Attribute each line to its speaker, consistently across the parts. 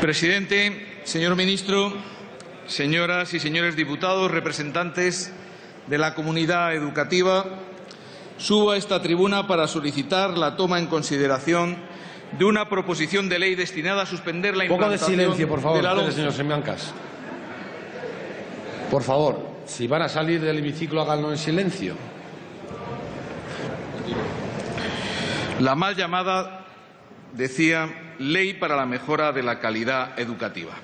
Speaker 1: Presidente, señor ministro, señoras y señores diputados, representantes de la comunidad educativa, subo a esta tribuna para solicitar la toma en consideración de una proposición de ley destinada a suspender la
Speaker 2: poco de
Speaker 1: implantación
Speaker 2: silencio, por favor,
Speaker 1: de la
Speaker 2: ustedes,
Speaker 1: LOMCE.
Speaker 2: señor Semancas. Por favor, si van a salir del hemiciclo, háganlo en silencio.
Speaker 1: La mal llamada, decía, Ley para la mejora de la calidad educativa.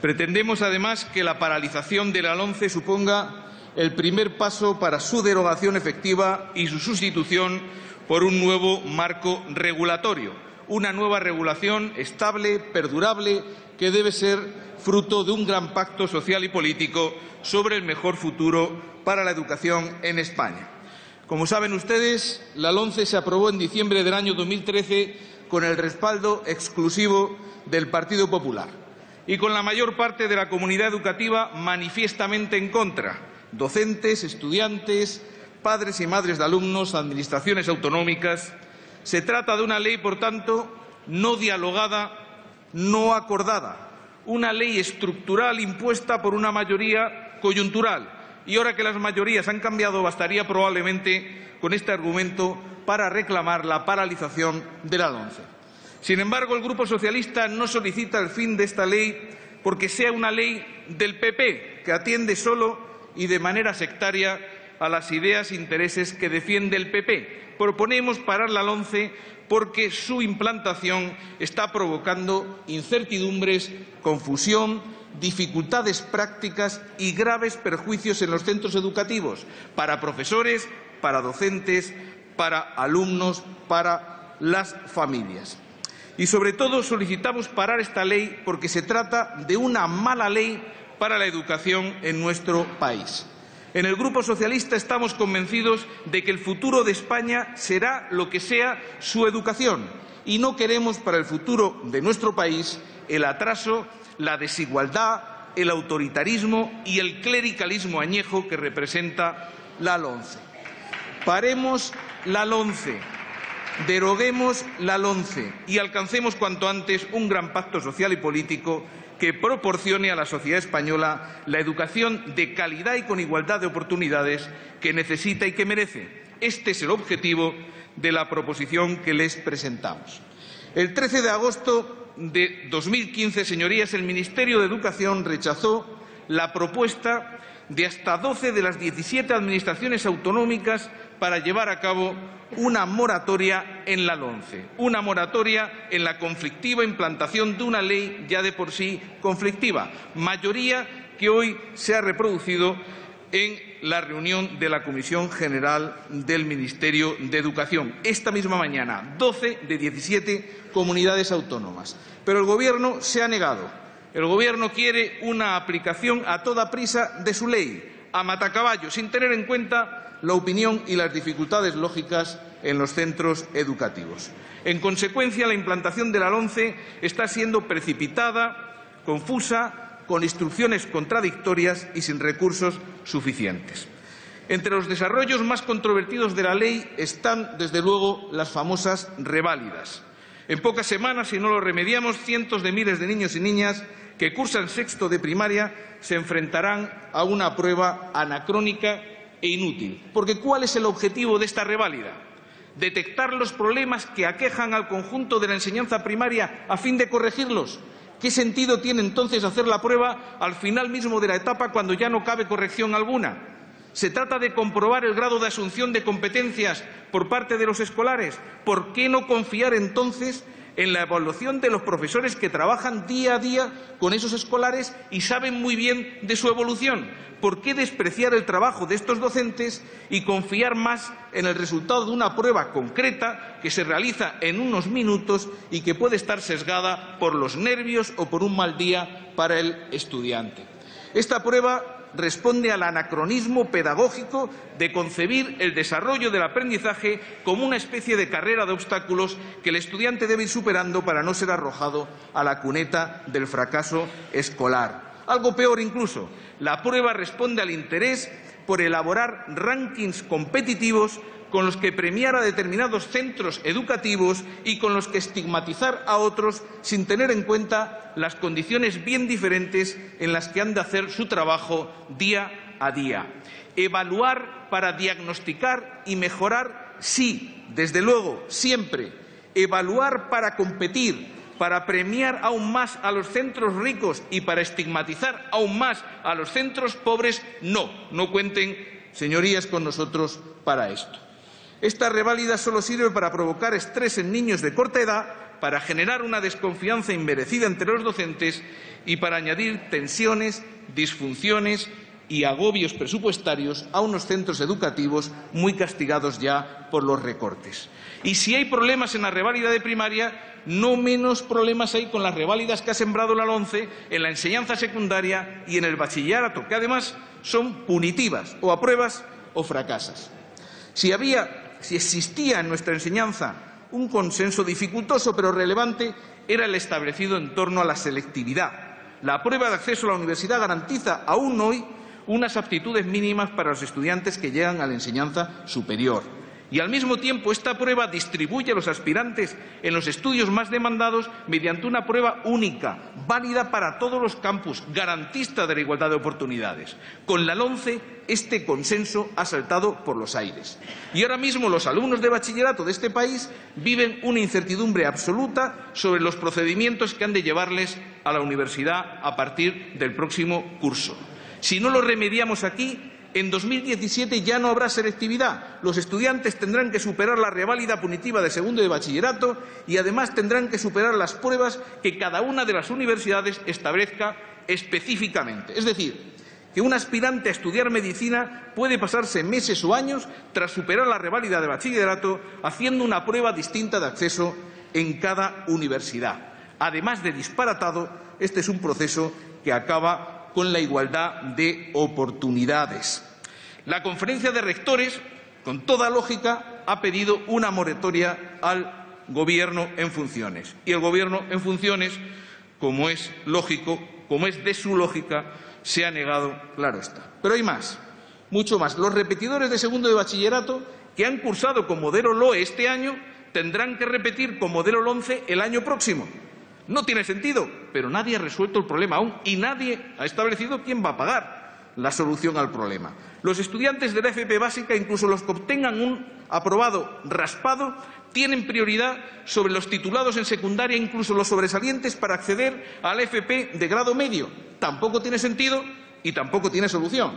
Speaker 1: Pretendemos, además, que la paralización de la LOMCE suponga el primer paso para su derogación efectiva y su sustitución por un nuevo marco regulatorio, una nueva regulación estable, perdurable, que debe ser fruto de un gran pacto social y político sobre el mejor futuro para la educación en España. Como saben ustedes, la LOMCE se aprobó en diciembre del año 2013 con el respaldo exclusivo del Partido Popular y con la mayor parte de la comunidad educativa manifiestamente en contra docentes, estudiantes, padres y madres de alumnos, administraciones autonómicas. Se trata de una ley, por tanto, no dialogada, no acordada, una ley estructural impuesta por una mayoría coyuntural. Y ahora que las mayorías han cambiado, bastaría probablemente con este argumento para reclamar la paralización de la LOMCE. Sin embargo, el Grupo Socialista no solicita el fin de esta ley porque sea una ley del PP, que atiende solo y de manera sectaria a las ideas e intereses que defiende el PP. Proponemos parar la LOMCE porque su implantación está provocando incertidumbres, confusión, dificultades prácticas y graves perjuicios en los centros educativos para profesores, para docentes, para alumnos, para las familias. Y sobre todo solicitamos parar esta ley porque se trata de una mala ley para la educación en nuestro país. En el Grupo Socialista estamos convencidos de que el futuro de España será lo que sea su educación y no queremos para el futuro de nuestro país el atraso, la desigualdad, el autoritarismo y el clericalismo añejo que representa la LOMCE. Paremos la LOMCE, deroguemos la LOMCE y alcancemos cuanto antes un gran pacto social y político que proporcione a la sociedad española la educación de calidad y con igualdad de oportunidades que necesita y que merece. Este es el objetivo de la proposición que les presentamos. El 13 de agosto de 2015, señorías, el Ministerio de Educación rechazó la propuesta de hasta 12 de las 17 administraciones autonómicas para llevar a cabo una moratoria en la LOMCE, una moratoria en la conflictiva implantación de una ley ya de por sí conflictiva, mayoría que hoy se ha reproducido en la reunión de la Comisión General del Ministerio de Educación. Esta misma mañana, 12 de 17 comunidades autónomas. Pero el Gobierno se ha negado. El Gobierno quiere una aplicación a toda prisa de su ley, a matacaballo, sin tener en cuenta la opinión y las dificultades lógicas en los centros educativos. En consecuencia, la implantación de la LOMCE está siendo precipitada, confusa, con instrucciones contradictorias y sin recursos suficientes. Entre los desarrollos más controvertidos de la ley están, desde luego, las famosas reválidas. En pocas semanas, si no lo remediamos, cientos de miles de niños y niñas que cursan sexto de primaria se enfrentarán a una prueba anacrónica e inútil. Porque ¿cuál es el objetivo de esta reválida? Detectar los problemas que aquejan al conjunto de la enseñanza primaria a fin de corregirlos. ¿Qué sentido tiene entonces hacer la prueba al final mismo de la etapa cuando ya no cabe corrección alguna? Se trata de comprobar el grado de asunción de competencias por parte de los escolares. ¿Por qué no confiar entonces en la evaluación de los profesores que trabajan día a día con esos escolares y saben muy bien de su evolución? ¿Por qué despreciar el trabajo de estos docentes y confiar más en el resultado de una prueba concreta que se realiza en unos minutos y que puede estar sesgada por los nervios o por un mal día para el estudiante? Esta prueba responde al anacronismo pedagógico de concebir el desarrollo del aprendizaje como una especie de carrera de obstáculos que el estudiante debe ir superando para no ser arrojado a la cuneta del fracaso escolar. Algo peor incluso, la prueba responde al interés por elaborar rankings competitivos con los que premiar a determinados centros educativos y con los que estigmatizar a otros sin tener en cuenta las condiciones bien diferentes en las que han de hacer su trabajo día a día. Evaluar para diagnosticar y mejorar, sí, desde luego, siempre. Evaluar para competir, para premiar aún más a los centros ricos y para estigmatizar aún más a los centros pobres, no, no cuenten, señorías, con nosotros para esto. Esta reválida solo sirve para provocar estrés en niños de corta edad, para generar una desconfianza inmerecida entre los docentes y para añadir tensiones, disfunciones y agobios presupuestarios a unos centros educativos muy castigados ya por los recortes. Y si hay problemas en la reválida de primaria, no menos problemas hay con las reválidas que ha sembrado la LONCE en la enseñanza secundaria y en el bachillerato, que además son punitivas, o apruebas o fracasas. Si había si existía en nuestra enseñanza un consenso dificultoso pero relevante, era el establecido en torno a la selectividad. La prueba de acceso a la universidad garantiza aún hoy unas aptitudes mínimas para los estudiantes que llegan a la enseñanza superior y al mismo tiempo esta prueba distribuye a los aspirantes en los estudios más demandados mediante una prueba única, válida para todos los campus, garantista de la igualdad de oportunidades. Con la LONCE este consenso ha saltado por los aires. Y ahora mismo los alumnos de bachillerato de este país viven una incertidumbre absoluta sobre los procedimientos que han de llevarles a la universidad a partir del próximo curso. Si no lo remediamos aquí, en 2017 ya no habrá selectividad. Los estudiantes tendrán que superar la reválida punitiva de segundo de bachillerato y además tendrán que superar las pruebas que cada una de las universidades establezca específicamente. Es decir, que un aspirante a estudiar medicina puede pasarse meses o años tras superar la reválida de bachillerato haciendo una prueba distinta de acceso en cada universidad. Además de disparatado, este es un proceso que acaba con la igualdad de oportunidades. La conferencia de rectores, con toda lógica, ha pedido una moratoria al Gobierno en funciones. Y el Gobierno en funciones, como es lógico, como es de su lógica, se ha negado, claro está. Pero hay más, mucho más. Los repetidores de segundo de bachillerato que han cursado con modelo LOE este año tendrán que repetir con modelo 11 el año próximo. No tiene sentido, pero nadie ha resuelto el problema aún y nadie ha establecido quién va a pagar la solución al problema. Los estudiantes de la FP básica, incluso los que obtengan un aprobado raspado, tienen prioridad sobre los titulados en secundaria, incluso los sobresalientes, para acceder al FP de grado medio. Tampoco tiene sentido y tampoco tiene solución.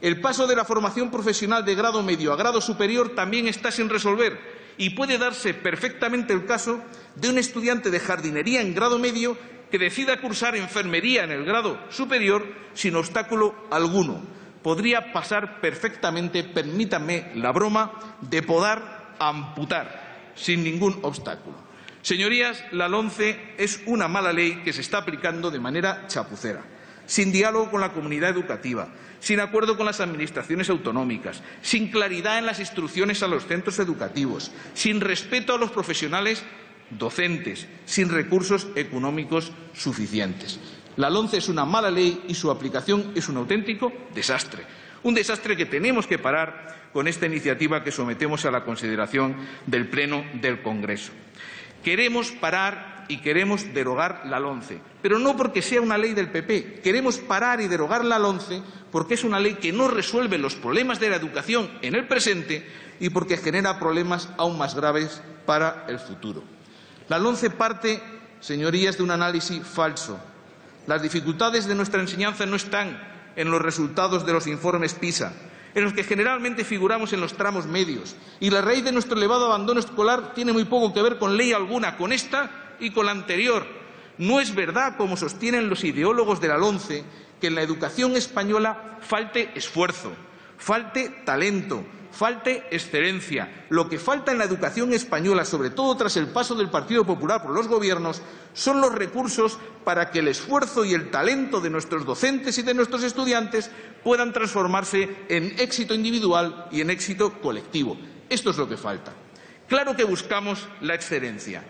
Speaker 1: El paso de la formación profesional de grado medio a grado superior también está sin resolver y puede darse perfectamente el caso de un estudiante de jardinería en grado medio que decida cursar enfermería en el grado superior sin obstáculo alguno. Podría pasar perfectamente, permítanme la broma, de podar amputar sin ningún obstáculo. Señorías, la LONCE es una mala ley que se está aplicando de manera chapucera sin diálogo con la comunidad educativa, sin acuerdo con las administraciones autonómicas, sin claridad en las instrucciones a los centros educativos, sin respeto a los profesionales docentes, sin recursos económicos suficientes. La LONCE es una mala ley y su aplicación es un auténtico desastre. Un desastre que tenemos que parar con esta iniciativa que sometemos a la consideración del Pleno del Congreso. Queremos parar y queremos derogar la LONCE. Pero no porque sea una ley del PP. Queremos parar y derogar la LONCE porque es una ley que no resuelve los problemas de la educación en el presente y porque genera problemas aún más graves para el futuro. La LONCE parte, señorías, de un análisis falso. Las dificultades de nuestra enseñanza no están en los resultados de los informes PISA, en los que generalmente figuramos en los tramos medios. Y la raíz de nuestro elevado abandono escolar tiene muy poco que ver con ley alguna, con esta y con la anterior. No es verdad, como sostienen los ideólogos de la LONCE, que en la educación española falte esfuerzo, falte talento, falte excelencia. Lo que falta en la educación española, sobre todo tras el paso del Partido Popular por los gobiernos, son los recursos para que el esfuerzo y el talento de nuestros docentes y de nuestros estudiantes puedan transformarse en éxito individual y en éxito colectivo. Esto es lo que falta. Claro que buscamos la excelencia.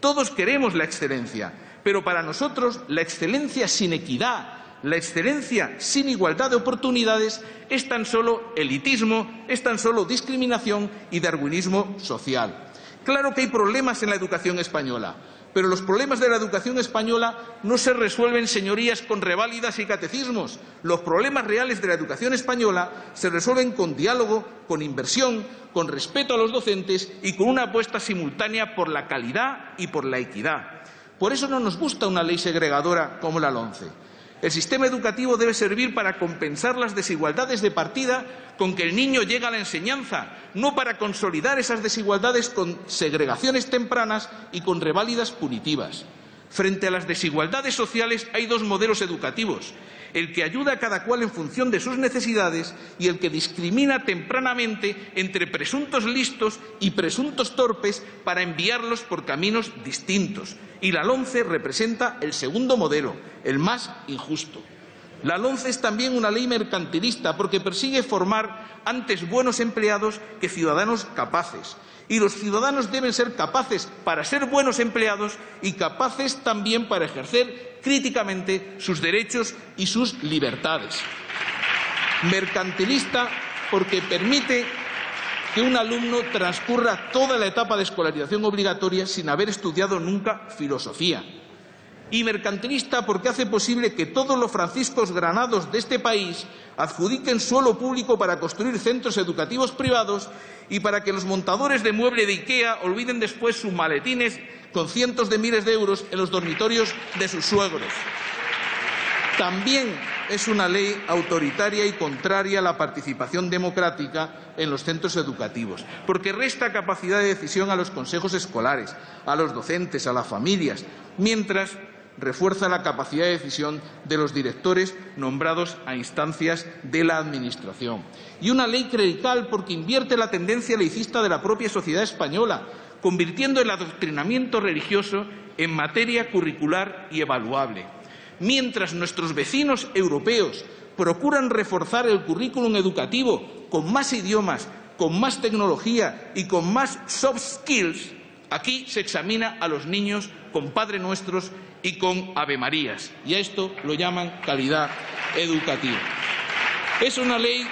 Speaker 1: Todos queremos la excelencia, pero para nosotros la excelencia sin equidad, la excelencia sin igualdad de oportunidades es tan solo elitismo, es tan solo discriminación y darwinismo social. Claro que hay problemas en la educación española, pero los problemas de la educación española no se resuelven, señorías, con reválidas y catecismos. Los problemas reales de la educación española se resuelven con diálogo, con inversión, con respeto a los docentes y con una apuesta simultánea por la calidad y por la equidad. Por eso no nos gusta una ley segregadora como la LONCE. El sistema educativo debe servir para compensar las desigualdades de partida con que el niño llega a la enseñanza, no para consolidar esas desigualdades con segregaciones tempranas y con reválidas punitivas. Frente a las desigualdades sociales hay dos modelos educativos, el que ayuda a cada cual en función de sus necesidades y el que discrimina tempranamente entre presuntos listos y presuntos torpes para enviarlos por caminos distintos. Y la LONCE representa el segundo modelo, el más injusto. La LONCE es también una ley mercantilista porque persigue formar antes buenos empleados que ciudadanos capaces. Y los ciudadanos deben ser capaces para ser buenos empleados y capaces también para ejercer críticamente sus derechos y sus libertades. Mercantilista porque permite que un alumno transcurra toda la etapa de escolarización obligatoria sin haber estudiado nunca filosofía. Y mercantilista porque hace posible que todos los franciscos granados de este país adjudiquen suelo público para construir centros educativos privados y para que los montadores de mueble de IKEA olviden después sus maletines con cientos de miles de euros en los dormitorios de sus suegros. También es una ley autoritaria y contraria a la participación democrática en los centros educativos, porque resta capacidad de decisión a los consejos escolares, a los docentes, a las familias, mientras refuerza la capacidad de decisión de los directores nombrados a instancias de la Administración. Y una ley clerical porque invierte la tendencia laicista de la propia sociedad española, convirtiendo el adoctrinamiento religioso en materia curricular y evaluable. Mientras nuestros vecinos europeos procuran reforzar el currículum educativo con más idiomas, con más tecnología y con más soft skills, aquí se examina a los niños con Padre Nuestros y con Ave Marías. Y a esto lo llaman calidad educativa. Es una ley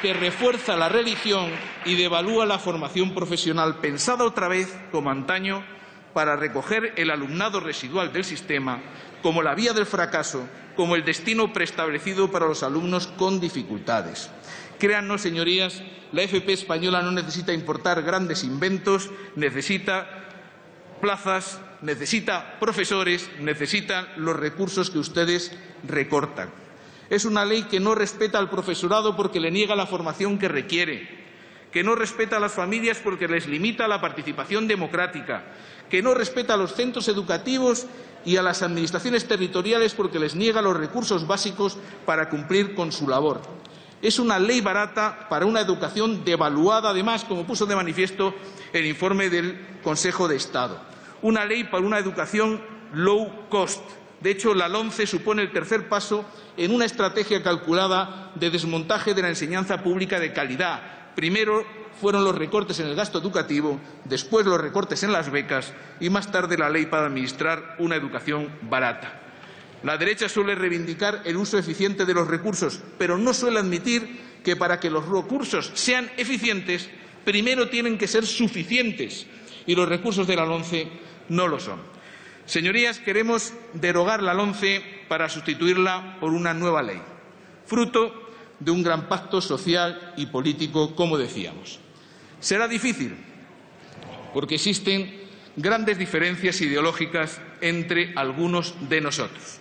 Speaker 1: que refuerza la religión y devalúa la formación profesional, pensada otra vez, como antaño, para recoger el alumnado residual del sistema como la vía del fracaso, como el destino preestablecido para los alumnos con dificultades. Créannos, señorías, la FP española no necesita importar grandes inventos, necesita plazas, necesita profesores, necesita los recursos que ustedes recortan. Es una ley que no respeta al profesorado porque le niega la formación que requiere, que no respeta a las familias porque les limita la participación democrática, que no respeta a los centros educativos y a las administraciones territoriales porque les niega los recursos básicos para cumplir con su labor. Es una ley barata para una educación devaluada, además, como puso de manifiesto el informe del Consejo de Estado. Una ley para una educación low cost. De hecho, la LONCE supone el tercer paso en una estrategia calculada de desmontaje de la enseñanza pública de calidad. Primero fueron los recortes en el gasto educativo, después los recortes en las becas y más tarde la ley para administrar una educación barata. La derecha suele reivindicar el uso eficiente de los recursos, pero no suele admitir que para que los recursos sean eficientes, primero tienen que ser suficientes y los recursos de la LONCE no lo son. Señorías, queremos derogar la LONCE para sustituirla por una nueva ley, fruto de un gran pacto social y político, como decíamos. Será difícil, porque existen grandes diferencias ideológicas entre algunos de nosotros.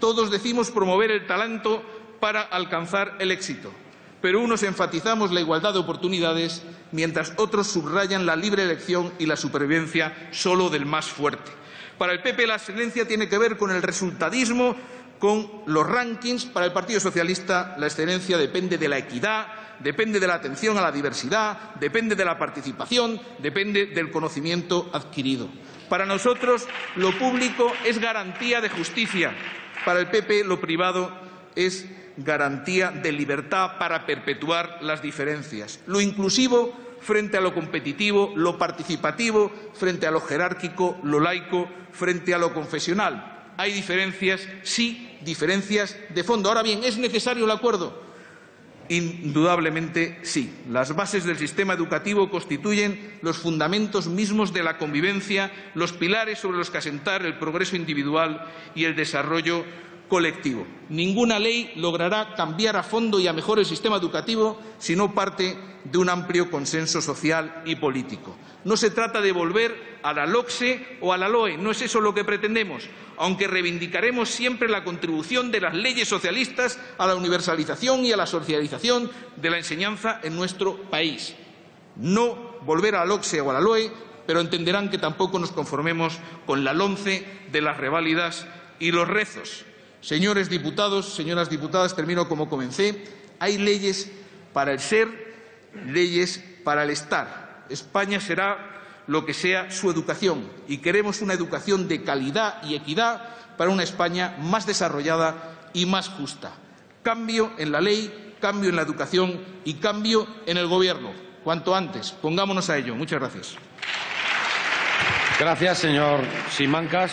Speaker 1: Todos decimos promover el talento para alcanzar el éxito, pero unos enfatizamos la igualdad de oportunidades mientras otros subrayan la libre elección y la supervivencia solo del más fuerte. Para el PP la excelencia tiene que ver con el resultadismo, con los rankings. Para el Partido Socialista la excelencia depende de la equidad, depende de la atención a la diversidad, depende de la participación, depende del conocimiento adquirido. Para nosotros lo público es garantía de justicia, para el PP lo privado es garantía de libertad para perpetuar las diferencias. Lo inclusivo frente a lo competitivo, lo participativo frente a lo jerárquico, lo laico frente a lo confesional. Hay diferencias, sí, diferencias de fondo. Ahora bien, ¿es necesario el acuerdo? Indudablemente sí. Las bases del sistema educativo constituyen los fundamentos mismos de la convivencia, los pilares sobre los que asentar el progreso individual y el desarrollo colectivo. Ninguna ley logrará cambiar a fondo y a mejor el sistema educativo si no parte de un amplio consenso social y político. No se trata de volver a la LOCSE o a la LOE, no es eso lo que pretendemos, aunque reivindicaremos siempre la contribución de las leyes socialistas a la universalización y a la socialización de la enseñanza en nuestro país. No volver a la LOCSE o a la LOE, pero entenderán que tampoco nos conformemos con la LONCE de las reválidas y los rezos. Señores diputados, señoras diputadas, termino como comencé. Hay leyes para el ser, leyes para el estar. España será lo que sea su educación y queremos una educación de calidad y equidad para una España más desarrollada y más justa. Cambio en la ley, cambio en la educación y cambio en el Gobierno. Cuanto antes, pongámonos a ello. Muchas gracias.
Speaker 2: Gracias, señor Simancas.